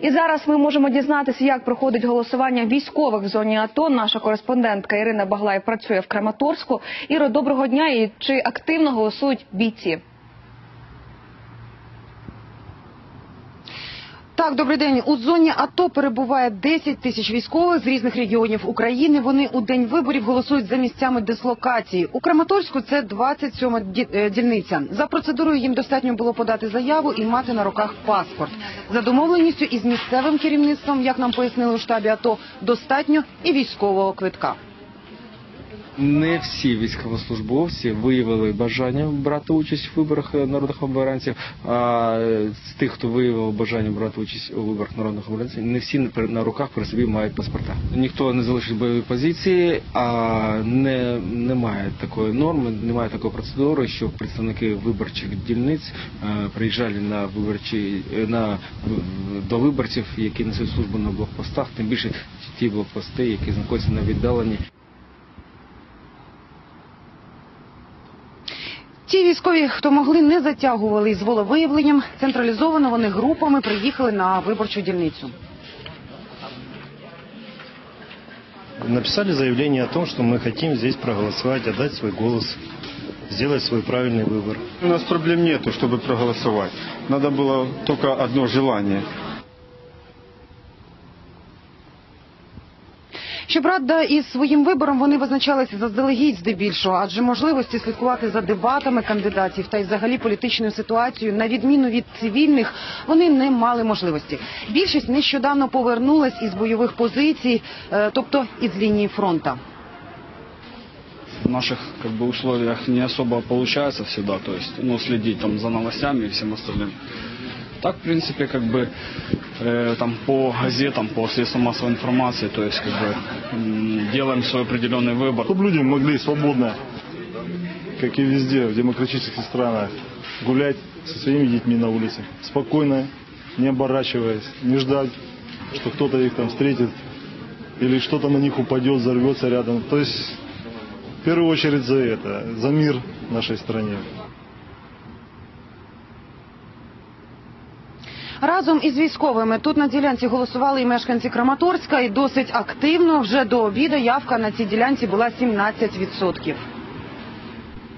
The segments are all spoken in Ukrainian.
І зараз ми можемо дізнатися, як проходить голосування військових в зоні АТО. Наша кореспондентка Ірина Баглай працює в Краматорську. Іро, доброго дня. І чи активно голосують бійці? Так, добрий день. У зоні АТО перебуває 10 тисяч військових з різних регіонів України. Вони у день виборів голосують за місцями дислокації. У Краматорську це 27 ді- е, дільниця. За процедурою їм достатньо було подати заяву і мати на руках паспорт. За домовленістю із місцевим керівництвом, як нам пояснили у штабі АТО, достатньо і військового квитка. Не всі військовослужбовці виявили бажання брати участь у виборах е, народних обранців. А з тих, хто виявив бажання брати участь у виборах народних обранців, не всі на- руках при собі мають паспорта. Ніхто не залишить бойові позиції, а не немає такої норми, немає такої процедури, що представники виборчих дільниць е, приїжджали на виборчі е, на до виборців, які несуть службу на блокпостах, тим більше ті блокпости, які знаходяться на віддаленні. Ті військові, хто могли, не затягували із волевиявленням. Централізовано вони групами приїхали на виборчу дільницю. Написали заявление о том, что мы хотим здесь проголосовать, отдать свой голос, сделать свой правильный выбор. У нас проблем нету, чтобы проголосовать. Надо было только одно желание. Щоправда, із своїм вибором вони визначалися заздалегідь здебільшого, адже можливості слідкувати за дебатами кандидатів та й взагалі політичною ситуацією, на відміну від цивільних, вони не мали можливості. Більшість нещодавно повернулась із бойових позицій, е, тобто із лінії фронта. в наших как бы условиях не особо получается всегда, то есть, ну, следить там за новостями и всем остальным. Так, в принципе, как бы э, там по газетам, по средствам массовой информации, то есть как бы м, делаем свой определенный выбор. Чтобы люди могли свободно, как и везде, в демократических странах, гулять со своими детьми на улице. Спокойно, не оборачиваясь, не ждать, что кто-то их там встретит или что-то на них упадет, взорвется рядом. То есть, в первую очередь за это, за мир в нашей стране. Разом із військовими тут на ділянці голосували і мешканці Краматорська, і досить активно вже до обіду явка на цій ділянці була 17%.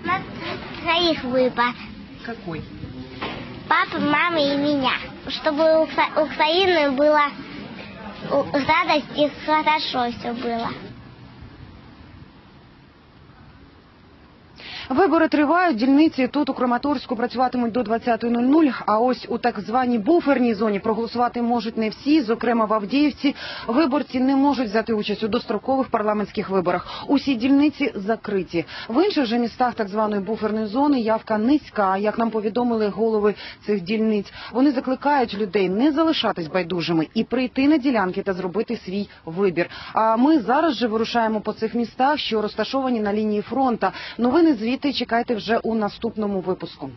У нас троих выбор. Какой? Папа, мама и меня. Чтобы у Кса- у Ксаины было у- радость и хорошо все было. Вибори тривають. Дільниці тут у Краматорську працюватимуть до 20.00, А ось у так званій буферній зоні проголосувати можуть не всі. Зокрема, в Авдіївці виборці не можуть взяти участь у дострокових парламентських виборах. Усі дільниці закриті. В інших же містах так званої буферної зони явка низька. Як нам повідомили голови цих дільниць, вони закликають людей не залишатись байдужими і прийти на ділянки та зробити свій вибір. А ми зараз же вирушаємо по цих містах, що розташовані на лінії фронта. Новини звідти чекайте вже у наступному випуску.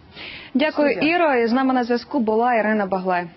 Дякую. Іро. І з нами на зв'язку була Ірина Баглай.